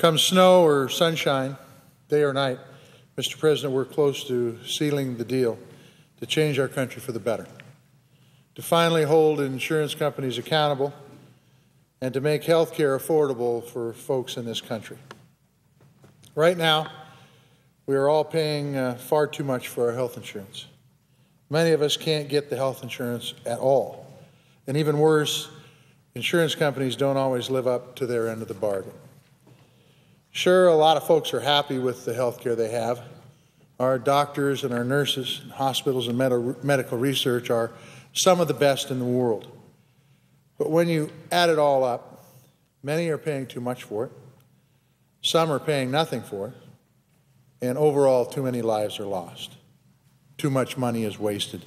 Come snow or sunshine, day or night, Mr. President, we're close to sealing the deal to change our country for the better, to finally hold insurance companies accountable, and to make health care affordable for folks in this country. Right now, we are all paying uh, far too much for our health insurance. Many of us can't get the health insurance at all. And even worse, insurance companies don't always live up to their end of the bargain. Sure, a lot of folks are happy with the health care they have. Our doctors and our nurses, and hospitals and med- medical research are some of the best in the world. But when you add it all up, many are paying too much for it, some are paying nothing for it, and overall, too many lives are lost. Too much money is wasted,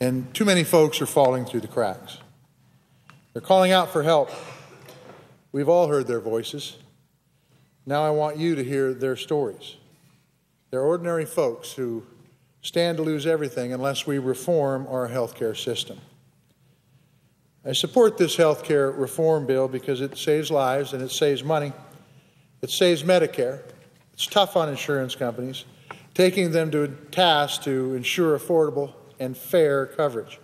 and too many folks are falling through the cracks. They're calling out for help. We've all heard their voices. Now I want you to hear their stories. They're ordinary folks who stand to lose everything unless we reform our health care system. I support this health care reform bill because it saves lives and it saves money. It saves Medicare. It's tough on insurance companies, taking them to a task to ensure affordable and fair coverage.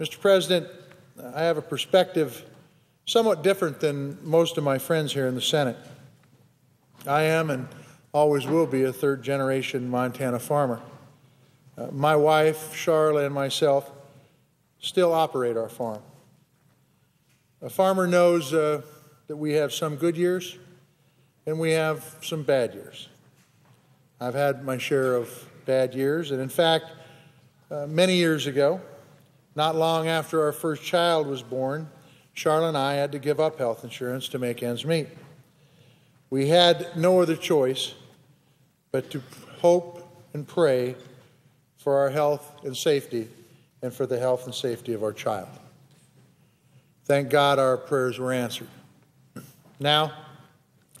Mr. President, I have a perspective somewhat different than most of my friends here in the Senate. I am and always will be a third generation Montana farmer. Uh, my wife, Charla, and myself still operate our farm. A farmer knows uh, that we have some good years and we have some bad years. I've had my share of bad years, and in fact, uh, many years ago, not long after our first child was born, Charla and I had to give up health insurance to make ends meet. We had no other choice but to hope and pray for our health and safety and for the health and safety of our child. Thank God our prayers were answered. Now,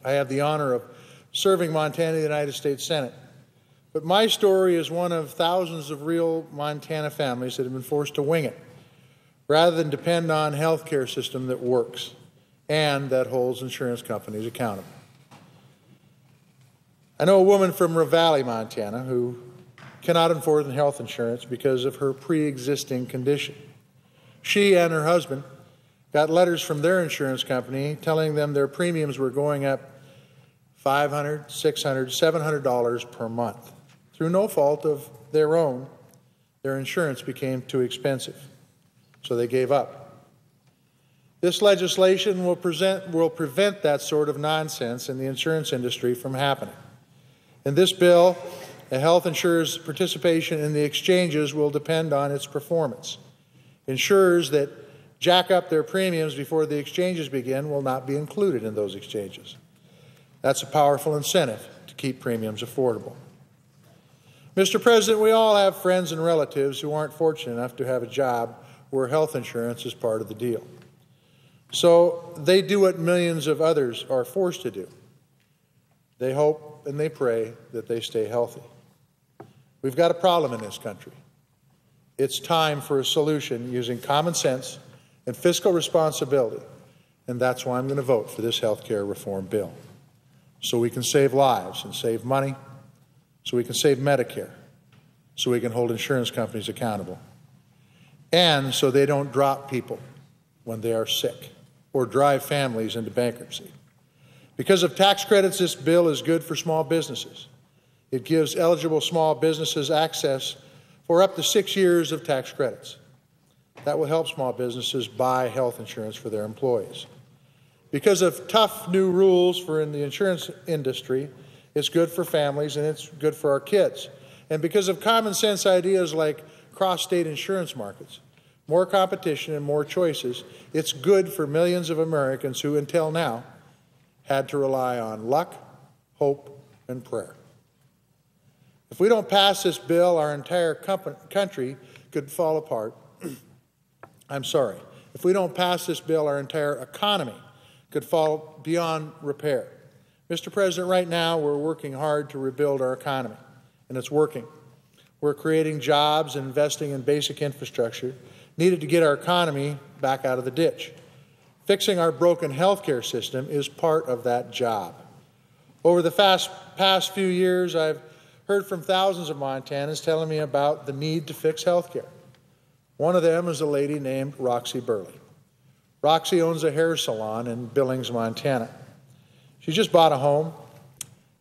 I have the honor of serving Montana in the United States Senate. But my story is one of thousands of real Montana families that have been forced to wing it rather than depend on a health care system that works and that holds insurance companies accountable. I know a woman from Ravalli, Montana, who cannot afford health insurance because of her pre existing condition. She and her husband got letters from their insurance company telling them their premiums were going up $500, $600, $700 per month. Through no fault of their own, their insurance became too expensive, so they gave up. This legislation will, present, will prevent that sort of nonsense in the insurance industry from happening. In this bill, a health insurer's participation in the exchanges will depend on its performance. Insurers that jack up their premiums before the exchanges begin will not be included in those exchanges. That's a powerful incentive to keep premiums affordable. Mr. President, we all have friends and relatives who aren't fortunate enough to have a job where health insurance is part of the deal. So they do what millions of others are forced to do. They hope and they pray that they stay healthy. We've got a problem in this country. It's time for a solution using common sense and fiscal responsibility, and that's why I'm going to vote for this health care reform bill. So we can save lives and save money, so we can save Medicare, so we can hold insurance companies accountable, and so they don't drop people when they are sick or drive families into bankruptcy. Because of tax credits, this bill is good for small businesses. It gives eligible small businesses access for up to six years of tax credits. That will help small businesses buy health insurance for their employees. Because of tough new rules for in the insurance industry, it's good for families and it's good for our kids. And because of common sense ideas like cross state insurance markets, more competition and more choices, it's good for millions of Americans who, until now, had to rely on luck, hope, and prayer. If we don't pass this bill, our entire country could fall apart. I'm sorry. If we don't pass this bill, our entire economy could fall beyond repair. Mr. President, right now we're working hard to rebuild our economy, and it's working. We're creating jobs and investing in basic infrastructure needed to get our economy back out of the ditch. Fixing our broken healthcare system is part of that job. Over the fast, past few years, I've heard from thousands of Montanans telling me about the need to fix healthcare. One of them is a lady named Roxy Burley. Roxy owns a hair salon in Billings, Montana. She just bought a home.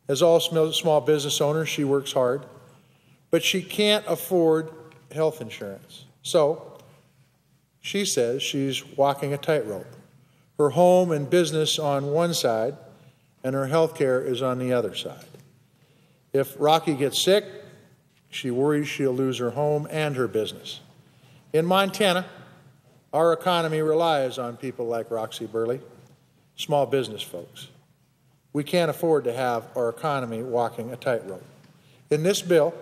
As all small business owners, she works hard, but she can't afford health insurance. So she says she's walking a tightrope. Her home and business on one side, and her health care is on the other side. If Roxy gets sick, she worries she'll lose her home and her business. In Montana, our economy relies on people like Roxy Burley, small business folks. We can't afford to have our economy walking a tightrope. In this bill,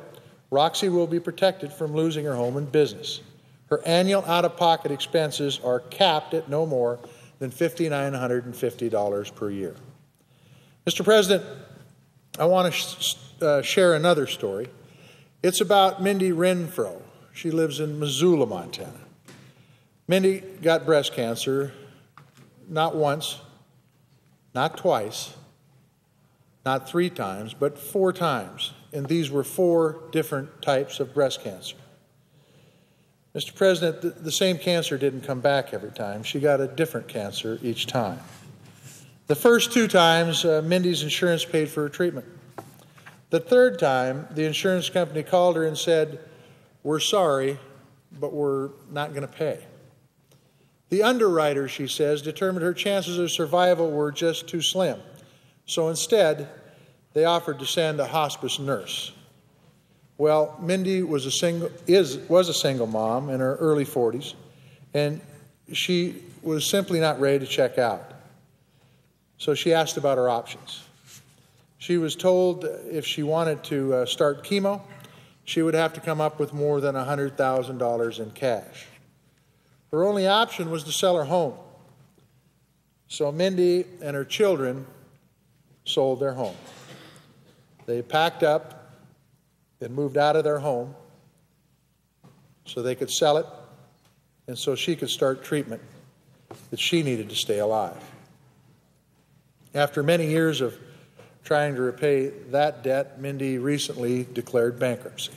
Roxy will be protected from losing her home and business. Her annual out of pocket expenses are capped at no more than $5,950 per year. Mr. President, I want to sh- uh, share another story. It's about Mindy Renfro. She lives in Missoula, Montana. Mindy got breast cancer not once, not twice, not three times, but four times. And these were four different types of breast cancer. Mr. President, the, the same cancer didn't come back every time. She got a different cancer each time. The first two times, uh, Mindy's insurance paid for her treatment. The third time, the insurance company called her and said, We're sorry, but we're not going to pay. The underwriter, she says, determined her chances of survival were just too slim. So instead, they offered to send a hospice nurse. Well, Mindy was a single, is, was a single mom in her early 40s, and she was simply not ready to check out. So she asked about her options. She was told if she wanted to uh, start chemo, she would have to come up with more than $100,000 in cash. Her only option was to sell her home. So Mindy and her children sold their home. They packed up and moved out of their home so they could sell it and so she could start treatment that she needed to stay alive. After many years of trying to repay that debt, Mindy recently declared bankruptcy.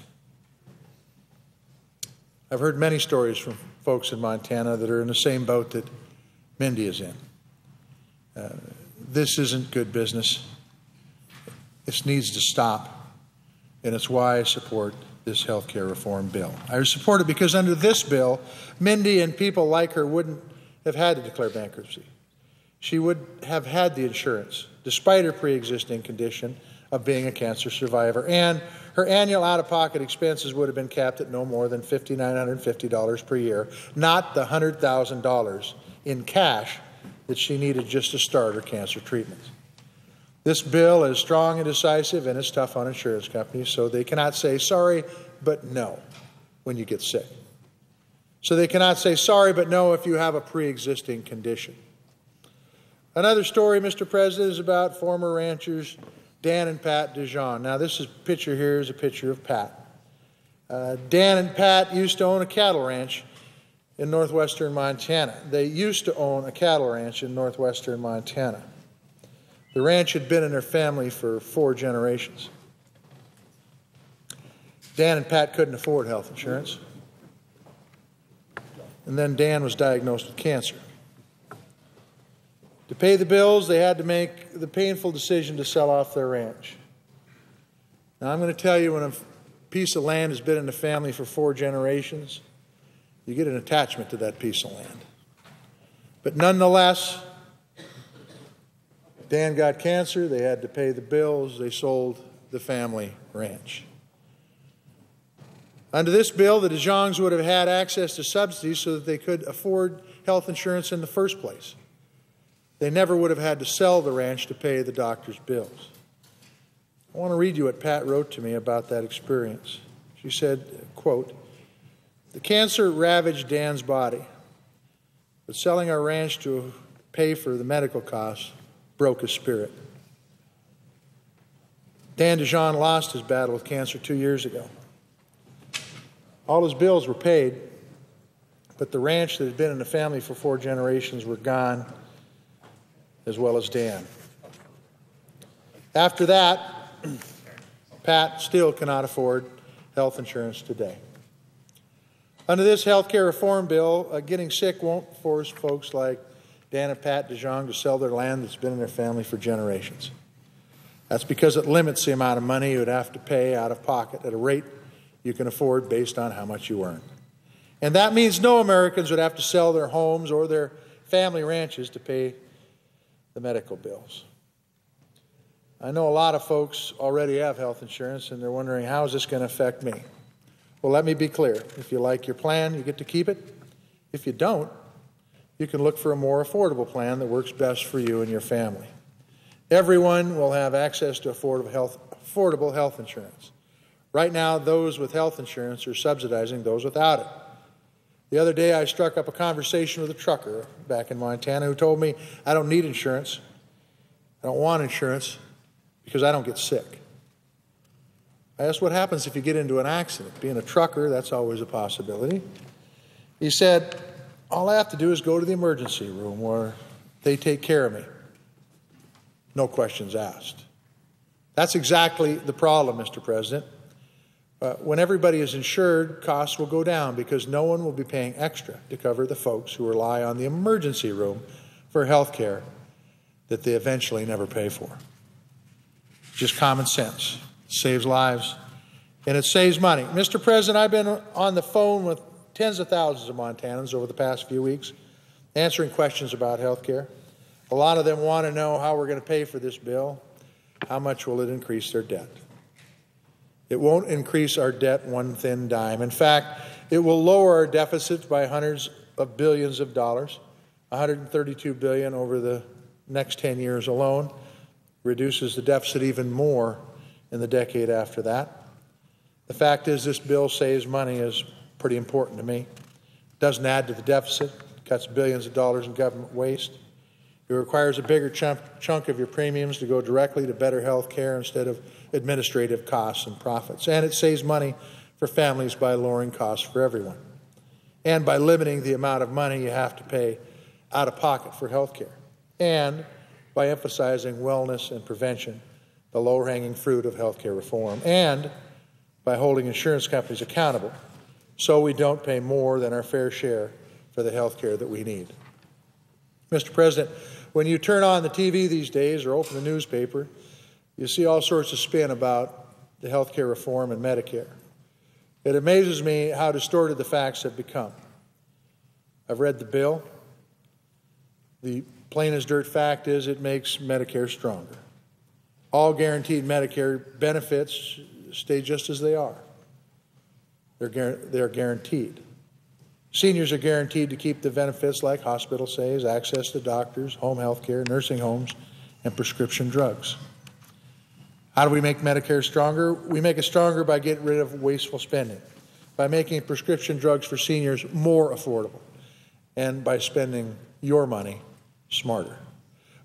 I've heard many stories from folks in Montana that are in the same boat that Mindy is in. Uh, this isn't good business. This needs to stop and it's why I support this health care reform bill. I support it because under this bill, Mindy and people like her wouldn't have had to declare bankruptcy. She would have had the insurance, despite her pre existing condition of being a cancer survivor, and her annual out of pocket expenses would have been capped at no more than $5,950 per year, not the $100,000 in cash that she needed just to start her cancer treatments. This bill is strong and decisive, and it's tough on insurance companies, so they cannot say sorry, but no when you get sick. So they cannot say sorry, but no if you have a pre existing condition. Another story, Mr. President, is about former ranchers Dan and Pat DeJean. Now, this is, picture here is a picture of Pat. Uh, Dan and Pat used to own a cattle ranch in northwestern Montana. They used to own a cattle ranch in northwestern Montana. The ranch had been in their family for four generations. Dan and Pat couldn't afford health insurance. And then Dan was diagnosed with cancer. To pay the bills, they had to make the painful decision to sell off their ranch. Now, I'm going to tell you when a piece of land has been in the family for four generations, you get an attachment to that piece of land. But nonetheless, Dan got cancer, they had to pay the bills, they sold the family ranch. Under this bill, the DeJeans would have had access to subsidies so that they could afford health insurance in the first place. They never would have had to sell the ranch to pay the doctor's bills. I want to read you what Pat wrote to me about that experience. She said, quote, The cancer ravaged Dan's body, but selling our ranch to pay for the medical costs broke his spirit. Dan DeJean lost his battle with cancer two years ago. All his bills were paid, but the ranch that had been in the family for four generations were gone, as well as Dan. After that, Pat still cannot afford health insurance today. Under this health care reform bill, uh, getting sick won't force folks like Dan and Pat DeJean to sell their land that's been in their family for generations. That's because it limits the amount of money you would have to pay out of pocket at a rate you can afford based on how much you earn. And that means no Americans would have to sell their homes or their family ranches to pay the medical bills. I know a lot of folks already have health insurance and they're wondering how is this going to affect me? Well, let me be clear. If you like your plan, you get to keep it. If you don't, you can look for a more affordable plan that works best for you and your family. Everyone will have access to affordable health, affordable health insurance. Right now, those with health insurance are subsidizing those without it. The other day, I struck up a conversation with a trucker back in Montana who told me, I don't need insurance. I don't want insurance because I don't get sick. I asked, What happens if you get into an accident? Being a trucker, that's always a possibility. He said, All I have to do is go to the emergency room where they take care of me. No questions asked. That's exactly the problem, Mr. President. Uh, when everybody is insured, costs will go down because no one will be paying extra to cover the folks who rely on the emergency room for health care that they eventually never pay for. Just common sense. Saves lives and it saves money. Mr. President, I've been on the phone with tens of thousands of Montanans over the past few weeks answering questions about health care. A lot of them want to know how we're going to pay for this bill. How much will it increase their debt? It won't increase our debt one thin dime. In fact, it will lower our deficits by hundreds of billions of dollars, 132 billion over the next 10 years alone, reduces the deficit even more in the decade after that. The fact is this bill saves money is pretty important to me. Doesn't add to the deficit, cuts billions of dollars in government waste. It requires a bigger chunk, chunk of your premiums to go directly to better health care instead of administrative costs and profits. And it saves money for families by lowering costs for everyone and by limiting the amount of money you have to pay out of pocket for health care and by emphasizing wellness and prevention, the low hanging fruit of health care reform, and by holding insurance companies accountable so we don't pay more than our fair share for the health care that we need. Mr. President, when you turn on the TV these days or open the newspaper, you see all sorts of spin about the health care reform and Medicare. It amazes me how distorted the facts have become. I've read the bill. The plain as dirt fact is it makes Medicare stronger. All guaranteed Medicare benefits stay just as they are. They're, they're guaranteed. Seniors are guaranteed to keep the benefits like hospital stays, access to doctors, home health care, nursing homes, and prescription drugs. How do we make Medicare stronger? We make it stronger by getting rid of wasteful spending, by making prescription drugs for seniors more affordable, and by spending your money smarter.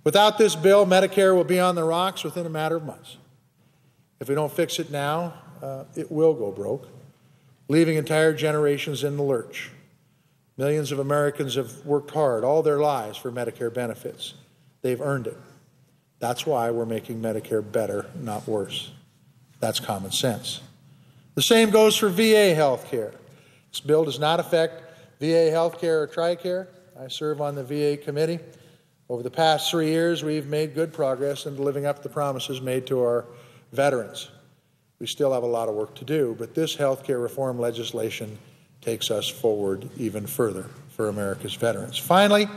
Without this bill, Medicare will be on the rocks within a matter of months. If we don't fix it now, uh, it will go broke, leaving entire generations in the lurch. Millions of Americans have worked hard all their lives for Medicare benefits. They've earned it. That's why we're making Medicare better, not worse. That's common sense. The same goes for VA health care. This bill does not affect VA health care or TRICARE. I serve on the VA committee. Over the past three years, we've made good progress in living up to the promises made to our veterans. We still have a lot of work to do, but this health care reform legislation takes us forward even further for America's veterans. Finally,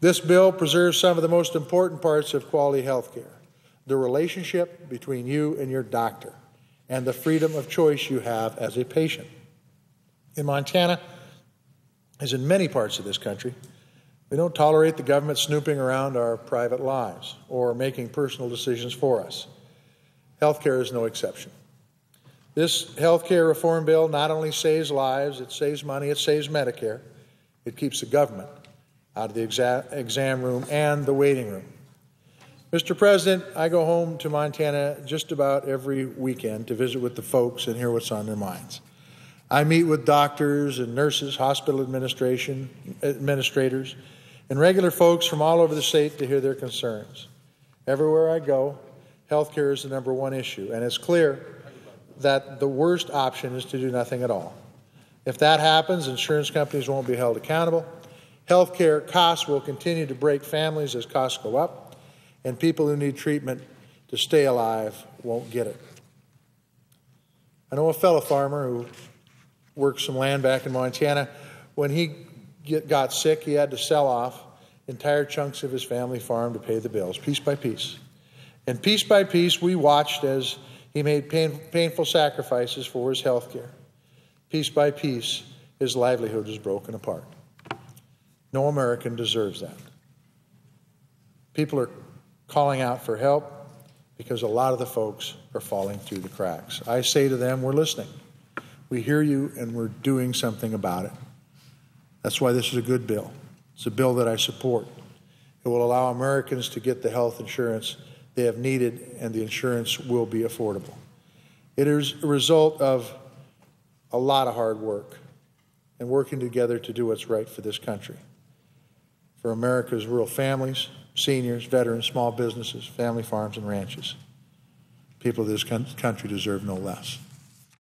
this bill preserves some of the most important parts of quality health care the relationship between you and your doctor, and the freedom of choice you have as a patient. In Montana, as in many parts of this country, we don't tolerate the government snooping around our private lives or making personal decisions for us. Healthcare is no exception. This health care reform bill not only saves lives, it saves money, it saves Medicare, it keeps the government out of the exa- exam room and the waiting room. Mr. President, I go home to Montana just about every weekend to visit with the folks and hear what's on their minds. I meet with doctors and nurses, hospital administration, administrators, and regular folks from all over the state to hear their concerns. Everywhere I go, health care is the number one issue, and it's clear that the worst option is to do nothing at all. If that happens, insurance companies won't be held accountable. Healthcare costs will continue to break families as costs go up, and people who need treatment to stay alive won't get it. I know a fellow farmer who worked some land back in Montana. When he get, got sick, he had to sell off entire chunks of his family farm to pay the bills, piece by piece. And piece by piece, we watched as he made pain, painful sacrifices for his health care. Piece by piece, his livelihood was broken apart. No American deserves that. People are calling out for help because a lot of the folks are falling through the cracks. I say to them, we're listening. We hear you and we're doing something about it. That's why this is a good bill. It's a bill that I support. It will allow Americans to get the health insurance they have needed, and the insurance will be affordable. It is a result of a lot of hard work and working together to do what's right for this country, for America's rural families, seniors, veterans, small businesses, family farms, and ranches. People of this country deserve no less.